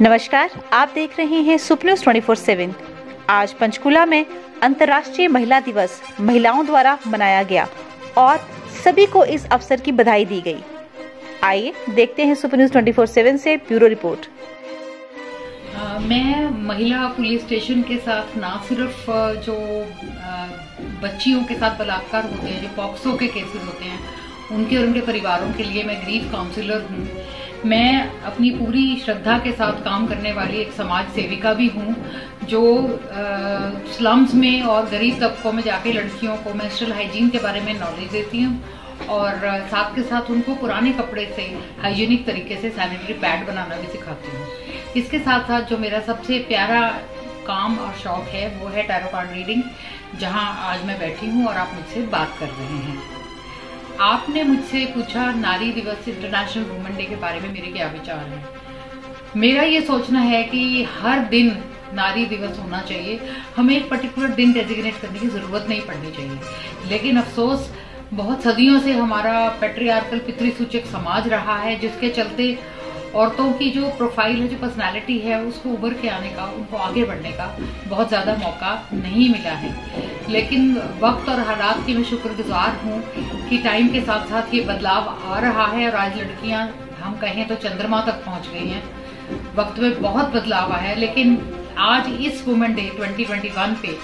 नमस्कार आप देख रहे हैं सुपन्यूज 24/7 आज पंचकुला में अंतर्राष्ट्रीय महिला दिवस महिलाओं द्वारा मनाया गया और सभी को इस अवसर की बधाई दी गई। आइए देखते हैं सुपन्यूज 24/7 से ब्यूरो रिपोर्ट। आ, मैं महिला पुलिस स्टेशन के साथ ना सिर्फ़ जो बच्चियों के साथ बलात्कार होते हैं जो पॉक्सो के केसेस होते हैं उनके और उनके परिवारों के लिए मैं ग्रीफ काउंसिलर हूँ। मैं अपनी पूरी श्रद्धा के साथ काम करने वाली एक समाज सेविका भी हूँ, जो स्लम्स में और गरीब तबकों में जाके लड़कियों को मेंस्ट्रुअल हाइजीन के बारे में नॉलेज देती हूँ और साथ के साथ उनको पुराने कपड़े से हाइजीनिक तरीके से सैनिटरी पैड बनाना भी सिखाती हूँ। इसके साथ साथ जो मेरा सबसे प्यारा काम और शौक है, वो है टैरो रीडिंग जहाँ आज मैं बैठी हूँ और आप मुझसे बात कर रहे हैं। आपने मुझसे पूछा नारी दिवस इंटरनेशनल वुमेन डे के बारे में मेरे क्या विचार हैं? मेरा ये सोचना है कि हर दिन नारी दिवस होना चाहिए। हमें एक पर्टिकुलर दिन डेजिग्नेट करने की ज़रूरत नहीं पड़नी चाहिए। लेकिन अफसोस, बहुत सदियों से हमारा पेट्रियार्कल पितृसूचक समाज रहा है, जिसके चलते औरतों की जो प्रोफ़ाइल है, जो पर्सनालिटी है, उसको उभर के आने का, उनको आगे बढ़ने का बहुत ज़्यादा मौका नहीं मिला है। लेकिन वक्त और हालात की मैं शुक्रगुजार हूँ कि टाइम के साथ साथ ये बदलाव आ रहा है और आज लड़कियाँ, हम कहें तो चंद्रमा तक पहुँच गई हैं। वक्त में बहुत बदलाव आया है, लेकिन आज इस वुमेन डे 2021 पे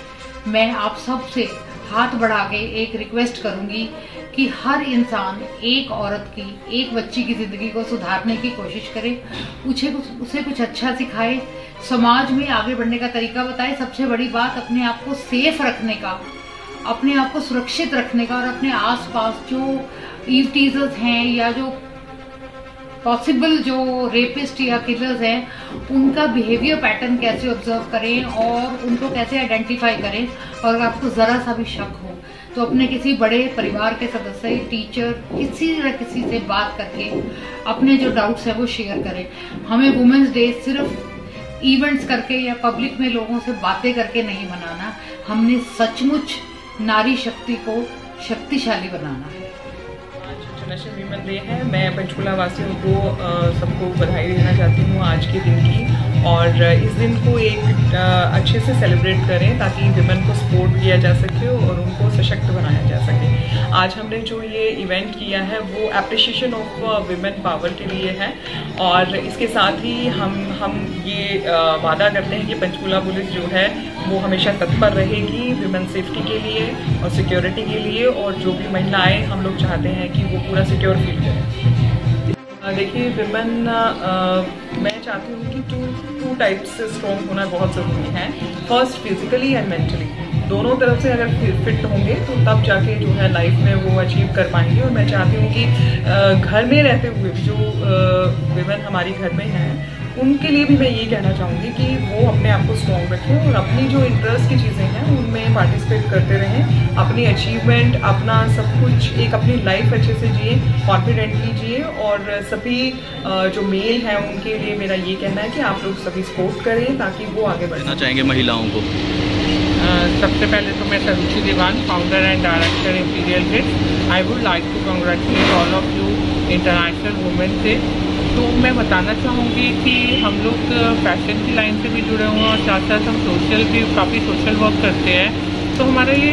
मैं आप सबसे हाथ बढ़ा के एक रिक्वेस्ट करूँगी कि हर इंसान एक औरत की, एक बच्ची की ज़िंदगी को सुधारने की कोशिश करे, उसे उसे कुछ अच्छा सिखाए, समाज में आगे बढ़ने का तरीका बताए, सबसे बड़ी बात अपने आप को सेफ़ रखने का, अपने आप को सुरक्षित रखने का और अपने आसपास जो ईव टीजर्स हैं या जो पॉसिबल जो रेपिस्ट या किलर्स हैं, उनका बिहेवियर पैटर्न कैसे ऑब्ज़र्व करें और उनको कैसे आइडेंटिफाई करें, और अगर आपको ज़रा सा भी शक हो तो अपने किसी बड़े परिवार के सदस्य टीचर किसी न किसी से बात करके अपने जो डाउट्स हैं वो शेयर करें। हमें वुमेंस डे सिर्फ़ इवेंट्स करके या पब्लिक में लोगों से बातें करके नहीं मनाना, हमने सचमुच नारी शक्ति को शक्तिशाली बनाना है। इंटरनेशनल वीमेन डे है। मैं पंचकूला वासियों को सबको बधाई देना चाहती हूँ आज के दिन की। और इस दिन को एक अच्छे से सेलिब्रेट करें ताकि विमेन को सपोर्ट किया जा सके और उनको सशक्त बनाया जा सके। आज हमने जो ये इवेंट किया है, वो अप्रिशिएशन ऑफ़ विमेन पावर के लिए है और इसके साथ ही हम हम ये वादा करते हैं कि पंचकूला पुलिस जो है, वो हमेशा तत्पर रहेगी विमेन सेफ्टी के लिए और सिक्योरिटी के लिए और जो भी महिलाएँ हम लोग चाहते हैं कि वो पूरा सिक्योर फील करें। देखिए विमेन मैं चाहती हूँ कि टू टू टाइप्स से स्ट्रॉन्ग होना बहुत ज़रूरी है फ़र्स्ट फिजिकली एंड मेंटली दोनों तरफ़ से अगर फिट होंगे तो तब जाके जो है लाइफ में वो अचीव कर पाएँगे। और मैं चाहती हूँ कि घर में रहते हुए जो वेमेन हमारी घर में हैं, उनके लिए भी मैं ये कहना चाहूँगी कि वो अपने आप को स्ट्रॉन्ग रखें और अपनी जो इंटरेस्ट की चीज़ें हैं पार्टिसिपेट करते रहें अपनी अचीवमेंट अपना सब कुछ एक अपनी लाइफ अच्छे से जिए कॉन्फिडेंटली जिए और सभी जो मेल हैं उनके लिए मेरा ये कहना है कि आप लोग सभी सपोर्ट करें ताकि वो आगे बढ़ना चाहेंगे महिलाओं को? सबसे पहले तो मैं Saruchi Diwan founder and director imperial hit I would like to congratulate all of you international women से तो मैं बताना चाहूँगी कि हम लोग फ़ैशन की लाइन से भी जुड़े हुए हैं और साथ साथ हम सोशल भी, काफ़ी सोशल वर्क करते हैं। तो हमारा ये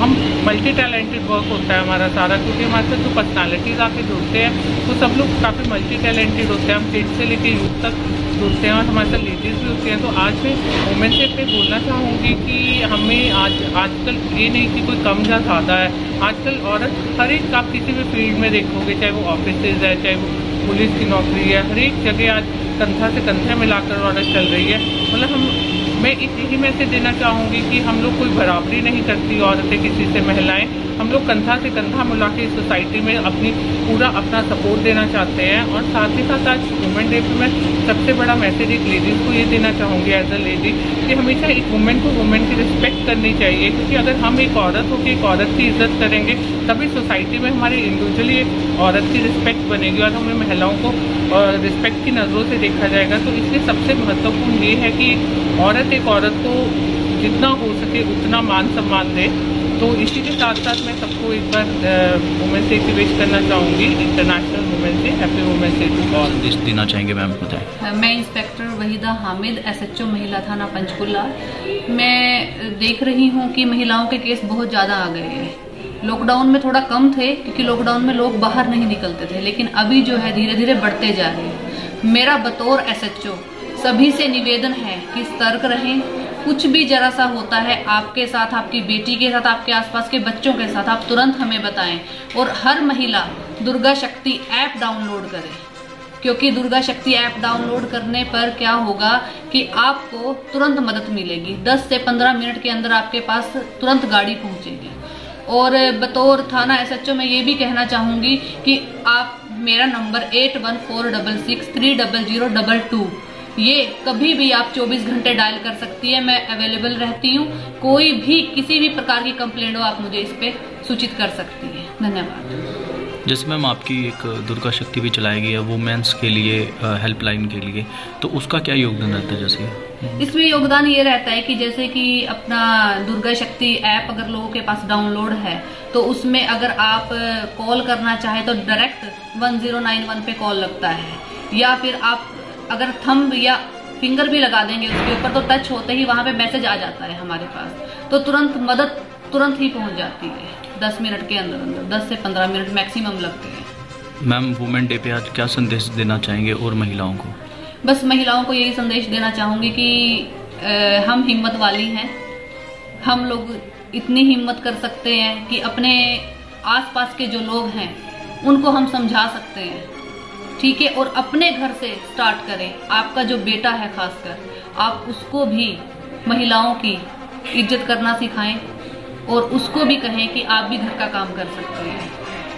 हम मल्टी टैलेंटेड वर्क होता है हमारा सारा, क्योंकि हमारे साथ जो पर्सनालिटीज़ आके जुड़ते हैं, वो सब लोग काफ़ी मल्टी टैलेंटेड होते हैं। हम किड से लेके यूथ तक जुड़ते हैं और हमारे साथ लेडीज़ भी होती हैं। तो आज मैं वुमेन से पे बोलना चाहूँगी कि हमें आज, आजकल ये नहीं कि कोई कम या ज़्यादा है। आजकल औरत हर एक आप किसी भी फ़ील्ड में देखोगे, चाहे वो ऑफ़िस है, चाहे वो पुलिस की नौकरी है। हर एक जगह आज कंधा से कंधा मिलाकर लड़ाई चल रही है। मतलब हम, मैं यही मैसेज देना चाहूँगी कि हम लोग कोई बराबरी नहीं करती औरतें किसी से, महिलाएँ। हम लोग कंधा से कंधा मिला के सोसाइटी में अपनी, पूरा अपना सपोर्ट देना चाहते हैं। और साथ ही साथ आज वुमेन डे पर मैं सबसे बड़ा मैसेज एक लेडीज़ को ये देना चाहूँगी एज अ लेडी कि हमेशा एक वुमेन को वुमेन की रिस्पेक्ट करनी चाहिए। क्योंकि अगर हम एक औरत होकर एक औरत की इज़्ज़त करेंगे, तभी सोसाइटी में हमारे इंडिविजुअली एक औरत की रिस्पेक्ट बनेगी और हमें महिलाओं को रिस्पेक्ट की नज़रों से देखा जाएगा। तो इसलिए सबसे महत्वपूर्ण ये है कि औरत एक औरत को जितना हो सके उतना मान सम्मान दे। तो इसी के साथ साथ मैं सबको एक बार वुमेन से एक करना चाहूँगी इंटरनेशनल वुमेन से हैप्पी वुमेन से टू ऑल संदेश देना चाहेंगे मैम बताएँ मैं इंस्पेक्टर वहीदा हामिद एसएचओ महिला थाना पंचकुला। मैं देख रही हूँ कि महिलाओं के केस बहुत ज़्यादा आ गए हैं। लॉकडाउन में थोड़ा कम थे क्योंकि लॉकडाउन में लोग बाहर नहीं निकलते थे लेकिन अभी जो है धीरे धीरे बढ़ते जा रहे हैं। मेरा बतौर एसएचओ सभी से निवेदन है कि सतर्क रहें। कुछ भी जरा सा होता है, आपके साथ, आपकी बेटी के साथ, आपके आसपास के बच्चों के साथ, आप तुरंत हमें बताएँ और हर महिला दुर्गा शक्ति ऐप डाउनलोड करे। क्योंकि दुर्गा शक्ति ऐप डाउनलोड करने पर क्या होगा कि आपको तुरंत मदद मिलेगी। 10 से 15 मिनट के अंदर आपके पास तुरंत गाड़ी पहुंचेगी। और बतौर थाना एसएचओ मैं ये भी कहना चाहूँगी कि आप मेरा number eight one four double six three double zero double two ये कभी भी आप 24 घंटे डायल कर सकती है मैं अवेलेबल रहती हूँ। कोई भी किसी भी प्रकार की कंप्लेंट हो आप मुझे इस पे सूचित कर सकती है। धन्यवाद। जैसे मैम आपकी एक दुर्गा शक्ति भी चलाई गई है वुमेन्स के लिए हेल्पलाइन के लिए तो उसका क्या योगदान रहता है जैसे? इसमें योगदान ये रहता है कि जैसे कि अपना दुर्गा शक्ति ऐप अगर लोगों के पास डाउनलोड है तो उसमें अगर आप कॉल करना चाहे तो डायरेक्ट 1091 पे कॉल लगता है। या फिर आप अगर थंब या फिंगर भी लगा देंगे उसके ऊपर तो टच होते ही वहाँ पे मैसेज आ जाता है हमारे पास। तो तुरंत मदद तुरंत ही पहुँच जाती है। दस मिनट के अंदर अंदर दस से पंद्रह मिनट मैक्सिमम लगते हैं। मैम वुमेन डे पे आज क्या संदेश देना चाहेंगे और महिलाओं को? बस महिलाओं को यही संदेश देना चाहूँगी कि आ, हम हिम्मत वाली हैं। हम लोग इतनी हिम्मत कर सकते हैं कि अपने आसपास के जो लोग हैं उनको हम समझा सकते हैं। ठीक है, और अपने घर से स्टार्ट करें। आपका जो बेटा है खासकर, आप उसको भी महिलाओं की इज़्ज़त करना सिखाएँ, और उसको भी कहें कि आप भी घर का काम कर सकते हैं।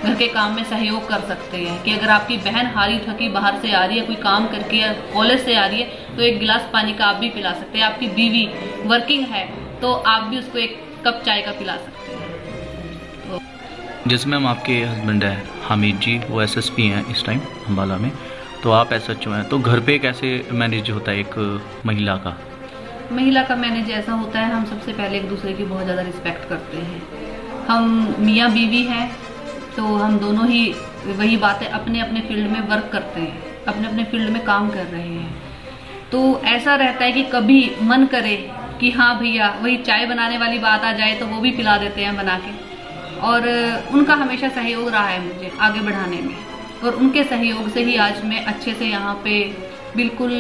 घर के काम में सहयोग कर सकते हैं कि अगर आपकी बहन हारी, थकी, बाहर से आ रही है, कोई काम करके या कॉलेज से आ रही है तो एक गिलास पानी का आप भी पिला सकते हैं। आपकी बीवी वर्किंग है तो आप भी उसको एक कप चाय का पिला सकते जैसे हम आपके हस्बैंड है, हामिद जी, वो एसएसपी हैं इस टाइम अम्बाला में। तो आप एस एच हैं। तो घर पे कैसे मैनेज होता है एक महिला का? महिला का मैनेज ऐसा होता है, हम सबसे पहले एक दूसरे की बहुत ज़्यादा रिस्पेक्ट करते हैं। हम मियाँ बीवी हैं तो हम दोनों ही वही बातें अपने अपने फ़ील्ड में वर्क करते हैं अपने अपने फ़ील्ड में काम कर रहे हैं। तो ऐसा रहता है कि कभी मन करे कि हाँ भैया, वही चाय बनाने वाली बात आ जाए तो वो भी पिला देते हैं बना के। और उनका हमेशा सहयोग रहा है मुझे आगे बढ़ाने में। और उनके सहयोग से ही आज मैं अच्छे से यहाँ पे बिल्कुल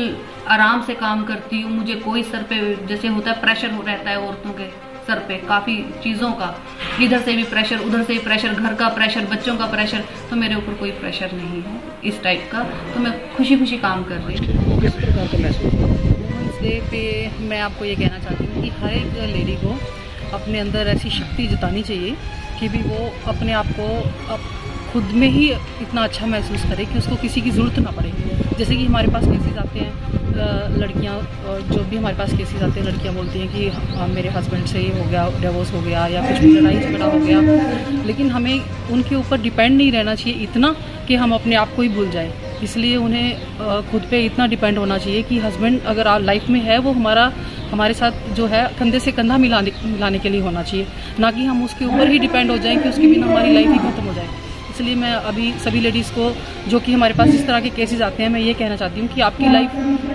आराम से काम करती हूँ। मुझे कोई सर पे जैसे होता है प्रेशर हो रहता है औरतों के सर पे काफ़ी चीज़ों का। इधर से भी प्रेशर उधर से भी प्रेशर घर का प्रेशर बच्चों का प्रेशर तो मेरे ऊपर कोई प्रेशर नहीं है इस टाइप का। तो मैं खुशी खुशी काम कर रही हूँ। किस प्रकार का महसूस वुमेंस डे पे मैं आपको ये कहना चाहती हूँ कि हर एक लेडी को अपने अंदर ऐसी शक्ति जतानी चाहिए कि भी वो अपने आप को अप खुद में ही इतना अच्छा महसूस करे कि उसको किसी की ज़रूरत ना पड़े। जैसे कि हमारे पास केसेज आते हैं लड़कियाँ जो भी हमारे पास केसेस आते हैं लड़कियाँ बोलती हैं कि हाँ, मेरे हस्बैंड से ही हो गया डिवोर्स हो गया या कुछ लड़ाई झगड़ा हो गया। लेकिन हमें उनके ऊपर डिपेंड नहीं रहना चाहिए इतना कि हम अपने आप को ही भूल जाएँ। इसलिए उन्हें खुद पे इतना डिपेंड होना चाहिए कि हस्बैंड अगर लाइफ में है, वो हमारा, हमारे साथ जो है, कंधे से कंधा मिलाने मिलाने के लिए होना चाहिए। ना कि हम उसके ऊपर ही डिपेंड हो जाएँ कि उसके बिना हमारी लाइफ ही खत्म हो जाए। इसलिए मैं अभी सभी लेडीज़ को, जो कि हमारे पास इस तरह के केसेस आते हैं, मैं ये कहना चाहती हूँ कि आपकी लाइफ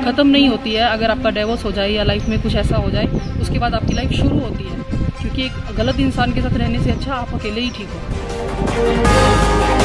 ख़त्म नहीं होती है, अगर आपका डाइवोर्स हो जाए या लाइफ में कुछ ऐसा हो जाए, उसके बाद आपकी लाइफ शुरू होती है। क्योंकि एक गलत इंसान के साथ रहने से अच्छा आप अकेले ही ठीक हो।